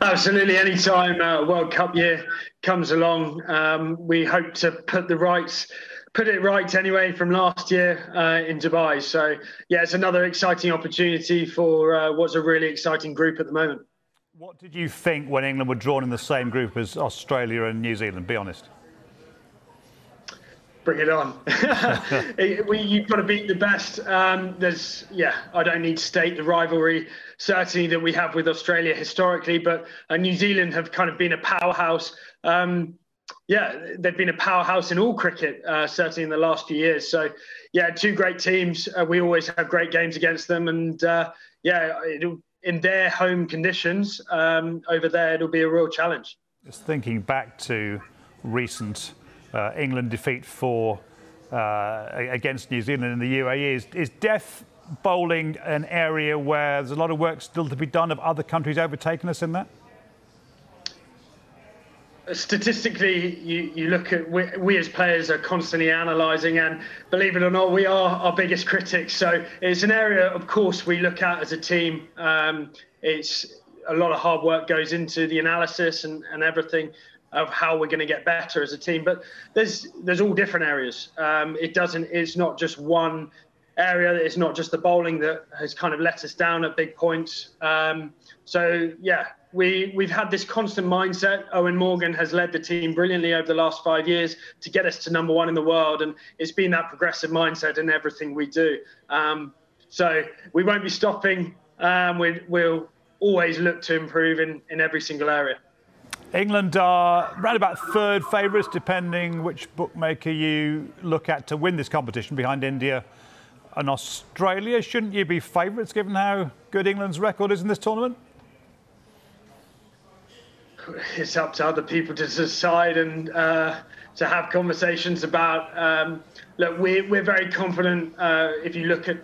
Absolutely. Anytime uh, World Cup year comes along, um, we hope to put the rights, put it right anyway from last year uh, in Dubai. So yeah, it's another exciting opportunity for uh, what's a really exciting group at the moment. What did you think when England were drawn in the same group as Australia and New Zealand? Be honest bring it on. we, you've got to beat the best. Um, there's, yeah, I don't need to state the rivalry certainly that we have with Australia historically, but uh, New Zealand have kind of been a powerhouse. Um, yeah, they've been a powerhouse in all cricket, uh, certainly in the last few years. So, yeah, two great teams. Uh, we always have great games against them, and uh, yeah, in their home conditions um, over there, it'll be a real challenge. Just thinking back to recent uh, England defeat for uh, against New Zealand in the UAE. Is, is death bowling an area where there's a lot of work still to be done? Have other countries overtaken us in that? statistically, you, you look at we, we, as players are constantly analysing, and believe it or not, we are our biggest critics. So it's an area, of course, we look at as a team. Um, it's a lot of hard work goes into the analysis and, and everything of how we're going to get better as a team. But there's there's all different areas. Um, it doesn't. It's not just one area. It's not just the bowling that has kind of let us down at big points. Um, so yeah, we we've had this constant mindset. Eoin Morgan has led the team brilliantly over the last five years to get us to number one in the world, and it's been that progressive mindset in everything we do. Um, so we won't be stopping. Um, we, we'll always look to improve in, in every single area. England are around about third favourites, depending which bookmaker you look at to win this competition behind India and Australia. Shouldn't you be favourites given how good England's record is in this tournament? It's up to other people to decide and uh, to have conversations about. Um, look, we're, we're very confident. Uh, if you look at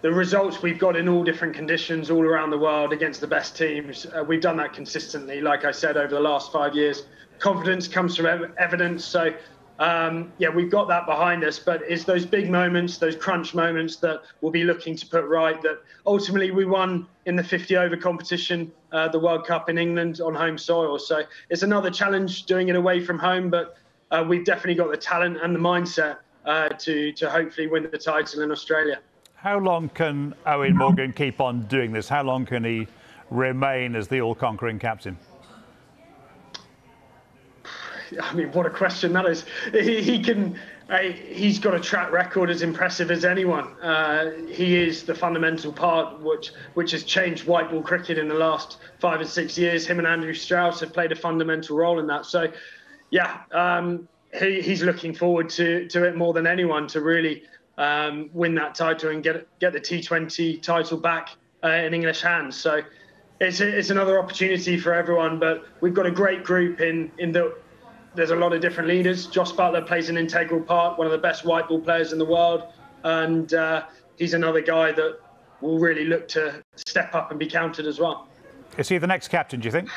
the results we've got in all different conditions all around the world against the best teams. Uh, we've done that consistently, like I said, over the last five years. Confidence comes from ev- evidence. So, um, yeah, we've got that behind us. But it's those big moments, those crunch moments that we'll be looking to put right. That ultimately we won in the 50 over competition, uh, the World Cup in England on home soil. So it's another challenge doing it away from home. But uh, we've definitely got the talent and the mindset uh, to, to hopefully win the title in Australia. How long can Eoin Morgan keep on doing this? How long can he remain as the all-conquering captain? I mean, what a question that is. He, he can. Uh, he's got a track record as impressive as anyone. Uh, he is the fundamental part which which has changed white ball cricket in the last five or six years. Him and Andrew Strauss have played a fundamental role in that. So, yeah, um, he, he's looking forward to to it more than anyone to really um, win that title and get get the T20 title back uh, in English hands. So it's a, it's another opportunity for everyone. But we've got a great group in in the. There's a lot of different leaders. Jos Buttler plays an integral part, one of the best white ball players in the world, and uh, he's another guy that will really look to step up and be counted as well. Is he the next captain? Do you think?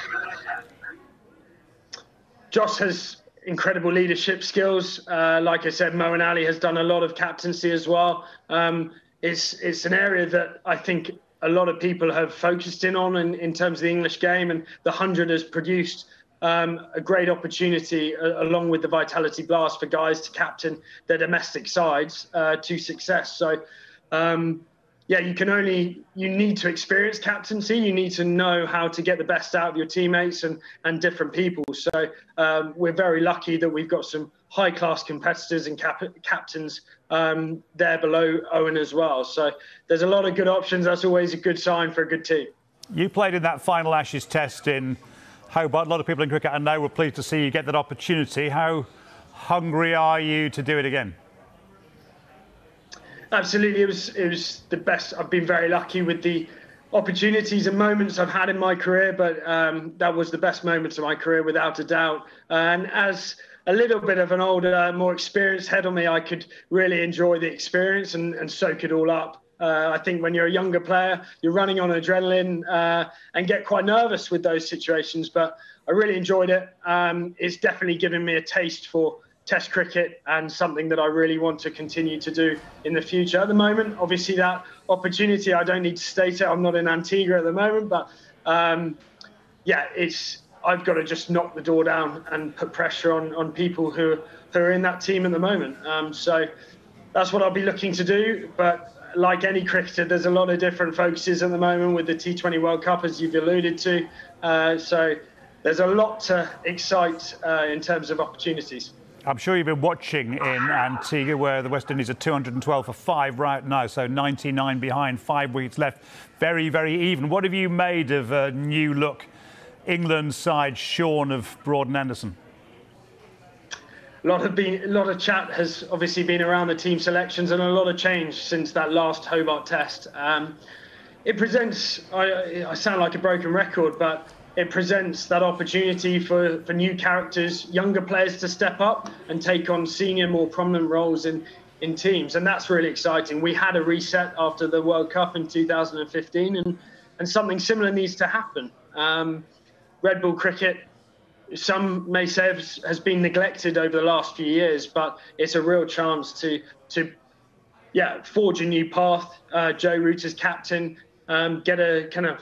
Josh has incredible leadership skills. Uh, like I said, Moeen Ali has done a lot of captaincy as well. Um, it's it's an area that I think a lot of people have focused in on in, in terms of the English game, and the hundred has produced um, a great opportunity uh, along with the Vitality Blast for guys to captain their domestic sides uh, to success. So. Um, yeah, you can only you need to experience captaincy. You need to know how to get the best out of your teammates and and different people. So um, we're very lucky that we've got some high class competitors and cap- captains um, there below Eoin as well. So there's a lot of good options. That's always a good sign for a good team. You played in that final Ashes test in Hobart. A lot of people in cricket I know were pleased to see you get that opportunity. How hungry are you to do it again? Absolutely, it was it was the best. I've been very lucky with the opportunities and moments I've had in my career, but um, that was the best moments of my career without a doubt. And as a little bit of an older, more experienced head on me, I could really enjoy the experience and, and soak it all up. Uh, I think when you're a younger player, you're running on adrenaline uh, and get quite nervous with those situations. But I really enjoyed it. Um, it's definitely given me a taste for Test cricket and something that I really want to continue to do in the future. At the moment, obviously, that opportunity, I don't need to state it, I'm not in Antigua at the moment, but um, yeah, it's I've got to just knock the door down and put pressure on on people who who are in that team at the moment. Um, so that's what I'll be looking to do. But like any cricketer, there's a lot of different focuses at the moment with the T20 World Cup, as you've alluded to. Uh, so there's a lot to excite uh, in terms of opportunities. I'm sure you've been watching in Antigua where the West Indies are 212 for five right now, so 99 behind, five weeks left. Very, very even. What have you made of a new look England side shorn of Broad and Anderson? A lot of been, a lot of chat has obviously been around the team selections and a lot of change since that last Hobart Test. Um, it presents. I, I sound like a broken record, but it presents that opportunity for, for new characters, younger players to step up and take on senior, more prominent roles in, in teams. And that's really exciting. We had a reset after the World Cup in 2015, and, and something similar needs to happen. Um, Red ball cricket, some may say, has, has been neglected over the last few years, but it's a real chance to, to yeah, forge a new path. Uh, Joe Root as captain, um, get a kind of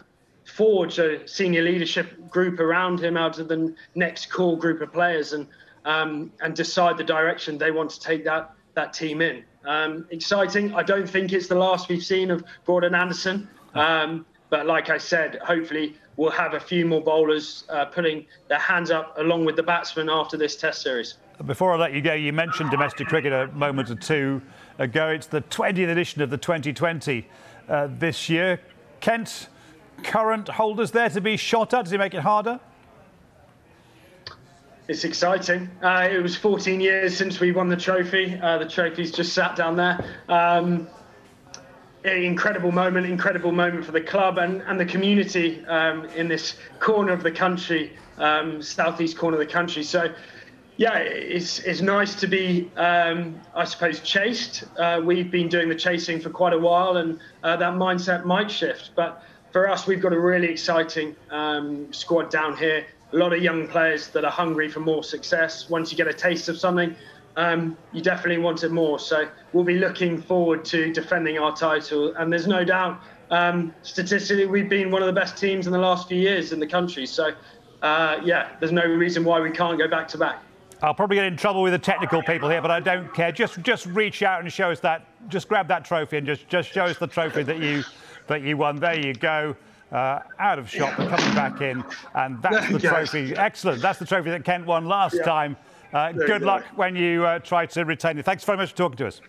forge a senior leadership group around him out of the next core group of players and um, and decide the direction they want to take that that team in. Um, exciting. I don't think it's the last we've seen of Gordon Anderson, um, but like I said, hopefully we'll have a few more bowlers uh, putting their hands up along with the batsmen after this Test series. Before I let you go, you mentioned domestic cricket a moment or two ago. It's the 20th edition of the 2020 uh, this year. Kent current holders there to be shot at? Does it make it harder? It's exciting. Uh, it was 14 years since we won the trophy. Uh, the trophy's just sat down there. Um, incredible moment, incredible moment for the club and, and the community um, in this corner of the country, um, southeast corner of the country. So, yeah, it's, it's nice to be, um, I suppose, chased. Uh, we've been doing the chasing for quite a while, and uh, that mindset might shift. But for us, we've got a really exciting um, squad down here. A lot of young players that are hungry for more success. Once you get a taste of something, um, you definitely want it more. So we'll be looking forward to defending our title. And there's no doubt, um, statistically, we've been one of the best teams in the last few years in the country. So, uh, yeah, there's no reason why we can't go back to back. I'll probably get in trouble with the technical people here, but I don't care. Just just reach out and show us that. Just grab that trophy and just just show us the trophy that you that you won. There you go. Uh, out of shot, but coming back in, and that's the trophy. Excellent. That's the trophy that Kent won last yeah. time. Uh, good luck go. when you uh, try to retain it. Thanks very much for talking to us.